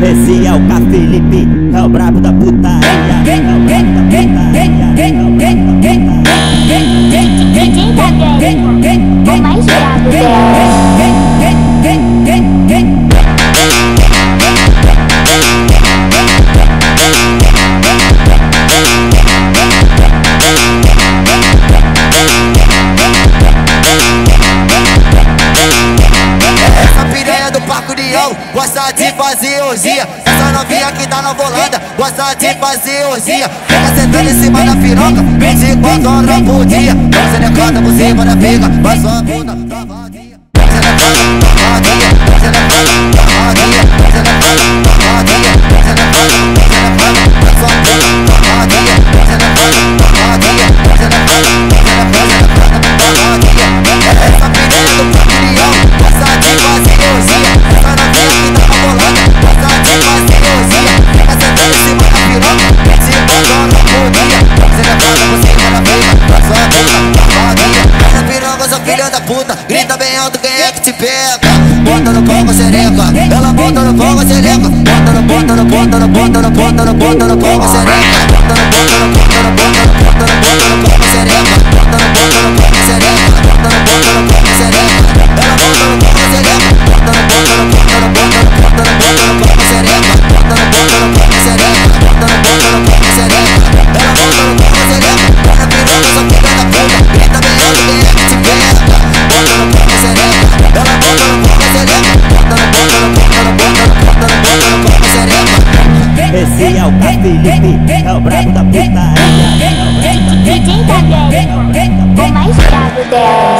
Esse é o K Felipe, é o brabo da putaria. gosta de fazer orgia. Essa novinha que tá na volanda, gosta de fazer orgia. Fica sentando em cima da piroca, 24 horas por dia. Você decanta por cima pega, mas sua bunda. filha da puta Grita bem alto quem é que te pega? Bota no pau com sereca Ela bota no pau com sereca Bota no, bota no, bota no, bota no, bota no, bota no pau com sereca Daniel, pra Felipe, é o brabo da putaria. É o brabo da putaria. O é mais brabo dela.